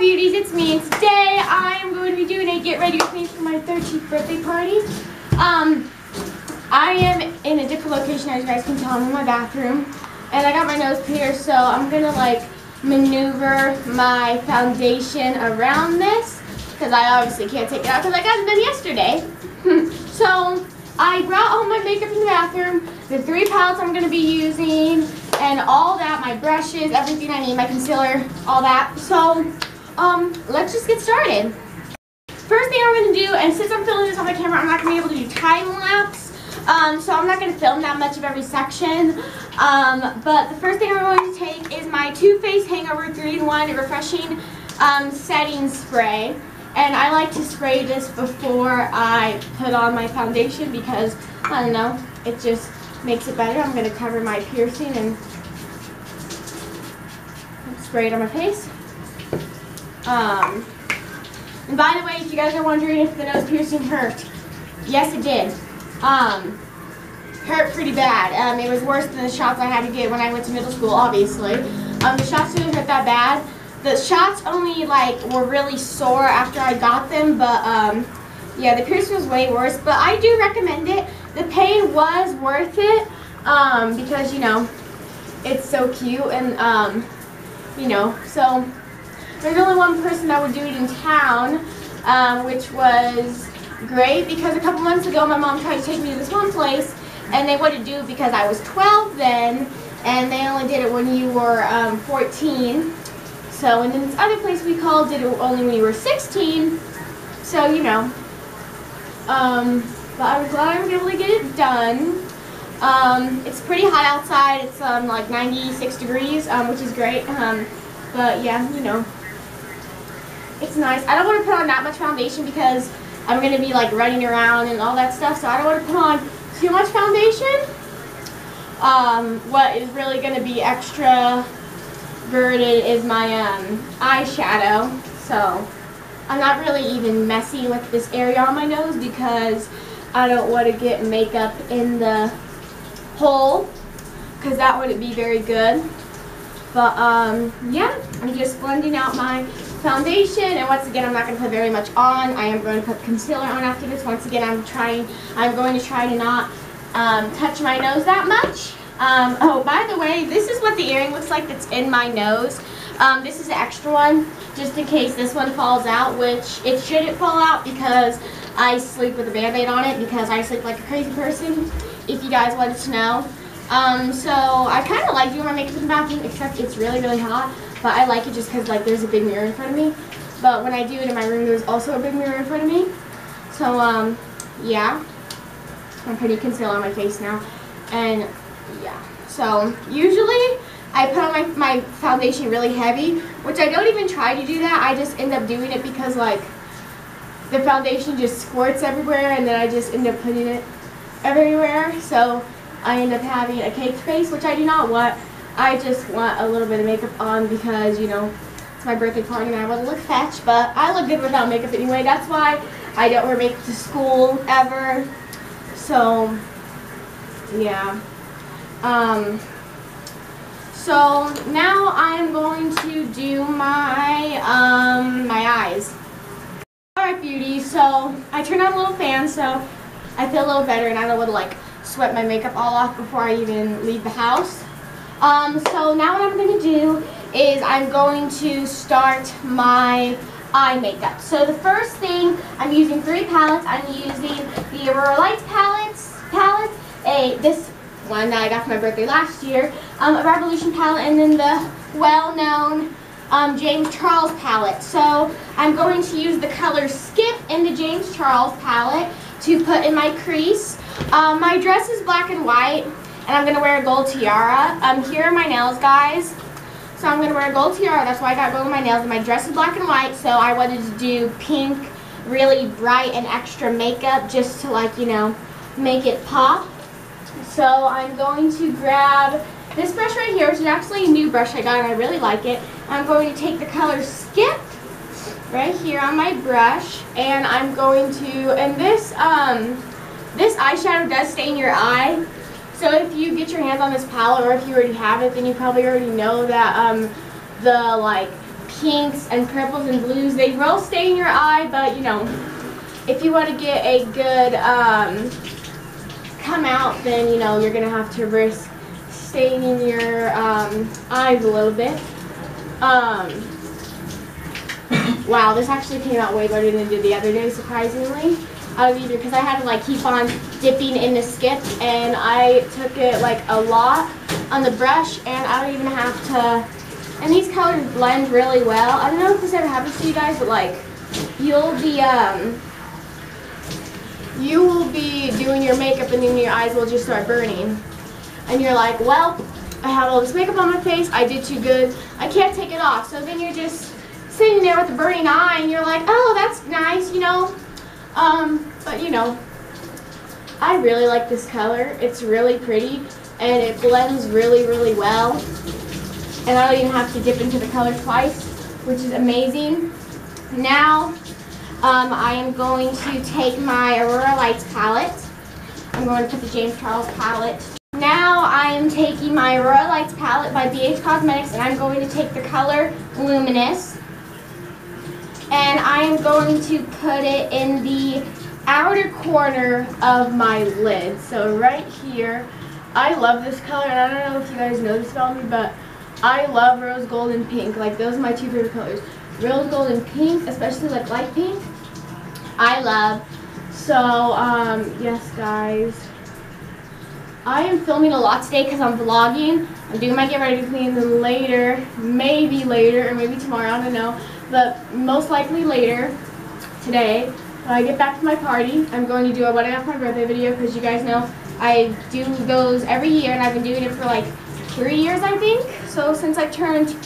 beauties, it's me and today I am going to be doing a get ready with me for my 13th birthday party. Um, I am in a different location as you guys can tell, I'm in my bathroom and I got my nose pierced so I'm going to like maneuver my foundation around this because I obviously can't take it out because I got it done yesterday. so I brought all my makeup in the bathroom, the three palettes I'm going to be using, and all that, my brushes, everything I need, my concealer, all that. So, um, let's just get started. First thing I'm going to do, and since I'm filming this on my camera, I'm not going to be able to do time lapse. Um, so I'm not going to film that much of every section. Um, but the first thing I'm going to take is my Too Faced Hangover 3-in-1 Refreshing um, Setting Spray. And I like to spray this before I put on my foundation because, I don't know, it just makes it better. I'm going to cover my piercing and spray it on my face. Um, and by the way, if you guys are wondering if the nose piercing hurt, yes it did. Um, hurt pretty bad. Um, it was worse than the shots I had to get when I went to middle school, obviously. Um, the shots didn't hurt that bad. The shots only like were really sore after I got them, but um, yeah, the piercing was way worse. But I do recommend it. The pain was worth it um, because you know it's so cute and um, you know so there's only one person that would do it in town, um, which was great because a couple months ago my mom tried to take me to this one place and they wouldn't do it because I was 12 then and they only did it when you were um, 14 so, and then this other place we called did it only when you were 16. So, you know. Um, but I was glad I was able to get it done. Um, it's pretty hot outside. It's um, like 96 degrees, um, which is great. Um, but yeah, you know. It's nice. I don't want to put on that much foundation because I'm going to be like running around and all that stuff. So I don't want to put on too much foundation. Um, what is really going to be extra girded is my um, eyeshadow. So I'm not really even messing with this area on my nose because I don't want to get makeup in the hole because that wouldn't be very good. But um, yeah, I'm just blending out my foundation and once again I'm not going to put very much on. I am going to put concealer on after this. Once again I'm trying, I'm going to try to not um, touch my nose that much. Um, oh, by the way, this is what the earring looks like that's in my nose. Um, this is the extra one, just in case this one falls out, which it shouldn't fall out because I sleep with a band-aid on it because I sleep like a crazy person, if you guys wanted to know. Um, so I kind of like doing my makeup in the bathroom, except it's really, really hot. But I like it just because like there's a big mirror in front of me. But when I do it in my room, there's also a big mirror in front of me. So, um, yeah. I'm pretty concealer on my face now. And yeah. So usually I put on my, my foundation really heavy, which I don't even try to do that. I just end up doing it because like the foundation just squirts everywhere and then I just end up putting it everywhere. So I end up having a cake face, which I do not want. I just want a little bit of makeup on because, you know, it's my birthday party and I want to look fetch, but I look good without makeup anyway. That's why I don't wear makeup to school ever. So, yeah. Um, so now I'm going to do my, um, my eyes. Alright beauty, so I turned on a little fan so I feel a little better and I don't want to like sweat my makeup all off before I even leave the house. Um, so now what I'm going to do is I'm going to start my eye makeup. So the first thing, I'm using three palettes. I'm using the Aurora Lights palettes, palette, a, this one that I got for my birthday last year, um, a Revolution palette, and then the well-known um, James Charles palette. So I'm going to use the color Skip in the James Charles palette to put in my crease. Um, my dress is black and white, and I'm to wear a gold tiara. Um, here are my nails, guys. So I'm to wear a gold tiara. That's why I got gold in my nails. And my dress is black and white, so I wanted to do pink, really bright and extra makeup just to, like, you know, make it pop. So I'm going to grab this brush right here, which is actually a new brush I got and I really like it. I'm going to take the color Skip right here on my brush and I'm going to, and this, um, this eyeshadow does stain your eye. So if you get your hands on this palette or if you already have it, then you probably already know that um, the like pinks and purples and blues. They will stay in your eye, but you know, if you want to get a good um, come out, then you know you're gonna have to risk staining your um, eyes a little bit. Um, wow, this actually came out way better than it did the other day, surprisingly. I was either because I had to like keep on dipping in the skip, and I took it like a lot on the brush, and I don't even have to. And these colors blend really well. I don't know if this ever happens to you guys, but like you'll be um you will be doing your makeup and then your eyes will just start burning. And you're like, well, I have all this makeup on my face, I did too good, I can't take it off. So then you're just sitting there with a burning eye and you're like, oh, that's nice, you know. Um, but you know, I really like this color. It's really pretty and it blends really, really well. And I don't even have to dip into the color twice, which is amazing. Now, um, I am going to take my Aurora Lights palette. I'm going to put the James Charles palette. Now I am taking my Aurora Lights palette by BH Cosmetics and I'm going to take the color Luminous. And I am going to put it in the outer corner of my lid. So right here, I love this color and I don't know if you guys know this about me, but I love rose gold and pink. Like those are my two favorite colors. Rose gold and pink, especially like light pink. I love. So, um, yes guys. I am filming a lot today because I'm vlogging. I'm doing my get ready clean then later, maybe later or maybe tomorrow, I don't know. But most likely later today, when I get back to my party, I'm going to do a what I got for my birthday video because you guys know I do those every year and I've been doing it for like three years I think. So since I turned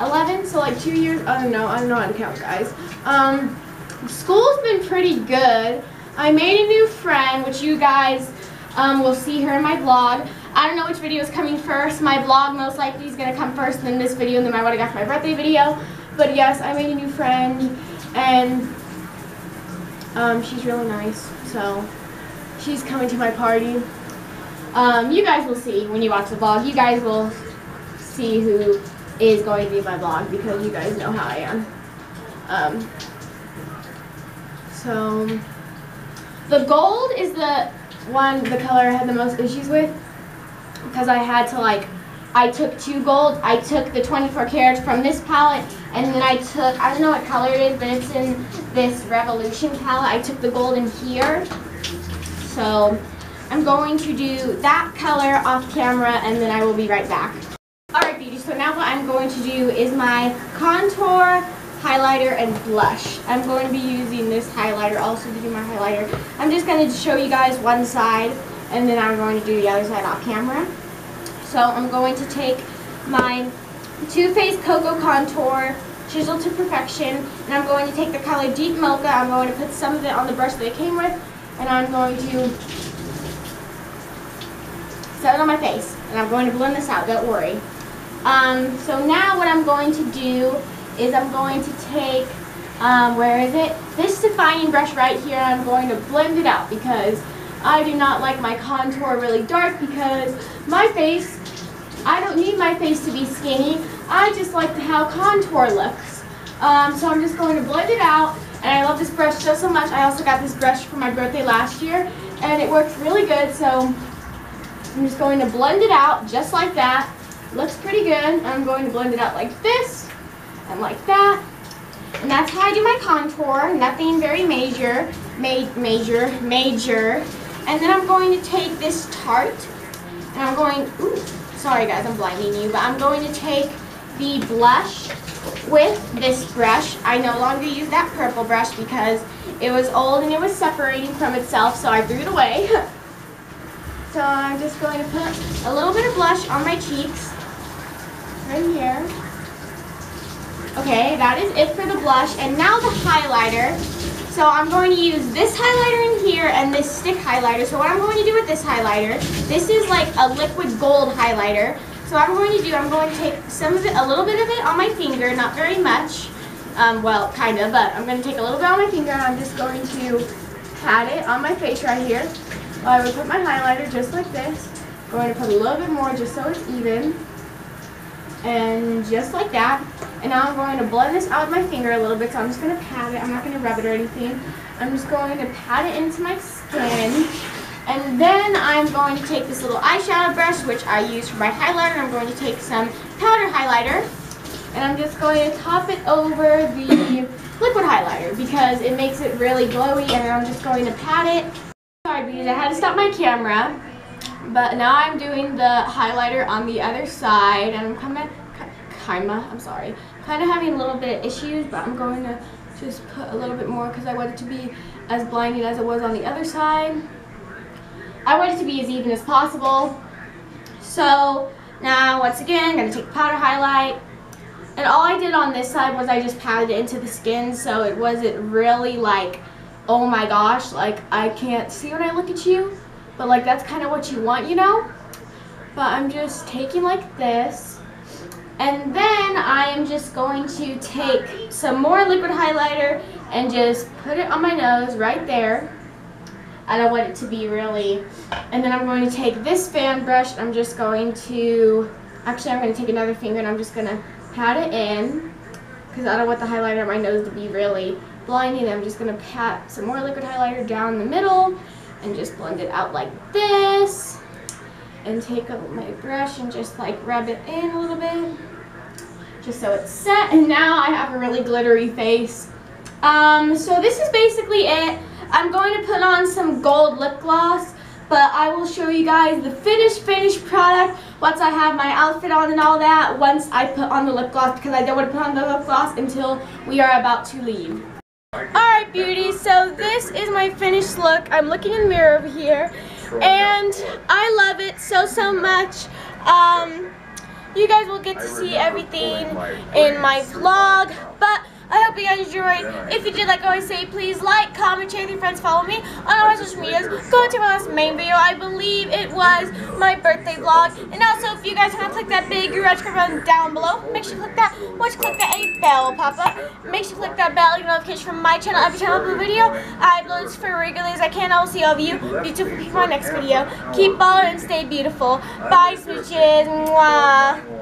11, so like two years, I don't know, I don't know how to count guys. Um, school's been pretty good. I made a new friend, which you guys um, will see her in my vlog. I don't know which video is coming first. My vlog most likely is going to come first, then this video, and then my what I got for my birthday video. But yes, I made a new friend, and um, she's really nice. So she's coming to my party. Um, you guys will see when you watch the vlog. You guys will see who is going to be my vlog because you guys know how I am. Um, so the gold is the one, the color I had the most issues with because I had to like, I took two gold, I took the 24 carats from this palette and then I took, I don't know what color it is, but it's in this Revolution palette. I took the gold in here. So I'm going to do that color off camera and then I will be right back. Alright beauty, so now what I'm going to do is my contour, highlighter, and blush. I'm going to be using this highlighter also to do my highlighter. I'm just going to show you guys one side and then I'm going to do the other side off camera. So I'm going to take my Too Faced Cocoa Contour, Chisel to Perfection, and I'm going to take the color Deep Mocha. I'm going to put some of it on the brush that it came with, and I'm going to set it on my face. And I'm going to blend this out, don't worry. Um, so now what I'm going to do is I'm going to take, um, where is it? This defining brush right here, I'm going to blend it out because I do not like my contour really dark because my face, I don't need my face to be skinny. I just like how contour looks. Um, so I'm just going to blend it out. And I love this brush just so much. I also got this brush for my birthday last year. And it works really good. So I'm just going to blend it out just like that. Looks pretty good. I'm going to blend it out like this and like that. And that's how I do my contour. Nothing very major, ma major, major. And then I'm going to take this Tarte and I'm going, ooh, sorry guys, I'm blinding you, but I'm going to take the blush with this brush. I no longer use that purple brush because it was old and it was separating from itself, so I threw it away. so I'm just going to put a little bit of blush on my cheeks, right here. Okay, that is it for the blush. And now the highlighter. So I'm going to use this highlighter in here and this stick highlighter. So what I'm going to do with this highlighter, this is like a liquid gold highlighter. So what I'm going to do, I'm going to take some of it, a little bit of it on my finger, not very much. Um, well, kind of, but I'm going to take a little bit on my finger and I'm just going to pat it on my face right here. I would put my highlighter just like this. I'm going to put a little bit more just so it's even. And just like that. And now I'm going to blend this out with my finger a little bit, so I'm just going to pat it. I'm not going to rub it or anything. I'm just going to pat it into my skin. And then I'm going to take this little eyeshadow brush, which I use for my highlighter. I'm going to take some powder highlighter. And I'm just going to top it over the liquid highlighter because it makes it really glowy. And I'm just going to pat it. Sorry, because I had to stop my camera. But now I'm doing the highlighter on the other side. And I'm of, kinda, I'm sorry, kind of having a little bit of issues. But I'm going to just put a little bit more because I want it to be as blinding as it was on the other side. I want it to be as even as possible. So now once again, I'm going to take powder highlight. And all I did on this side was I just patted it into the skin so it wasn't really like, oh my gosh, like I can't see when I look at you. But like that's kind of what you want, you know? But I'm just taking like this. And then I am just going to take some more liquid highlighter and just put it on my nose right there. I don't want it to be really, and then I'm going to take this fan brush, I'm just going to, actually I'm going to take another finger and I'm just going to pat it in, because I don't want the highlighter on my nose to be really blinding. I'm just going to pat some more liquid highlighter down the middle, and just blend it out like this, and take my brush and just like rub it in a little bit, just so it's set, and now I have a really glittery face. Um, so this is basically it. I'm going to put on some gold lip gloss, but I will show you guys the finished, finished product once I have my outfit on and all that, once I put on the lip gloss, because I don't want to put on the lip gloss until we are about to leave. Alright beauty, so this is my finished look. I'm looking in the mirror over here, and I love it so, so much. Um, you guys will get to see everything in my vlog, but I hope you guys enjoyed. If you did, like I always say, please like, comment, share with your friends, follow me on all my social medias. Go to my last main video. I believe it was my birthday vlog. And also, if you guys want to click that big red button down below, make sure you click that. Once you click that, a bell will pop up. Make sure you click that bell, you get notification from my channel every time I upload a video. I upload as for regularly as I can. I will see all of you beautiful people in my next video. Keep balling and stay beautiful. Bye, smooches. Mwah.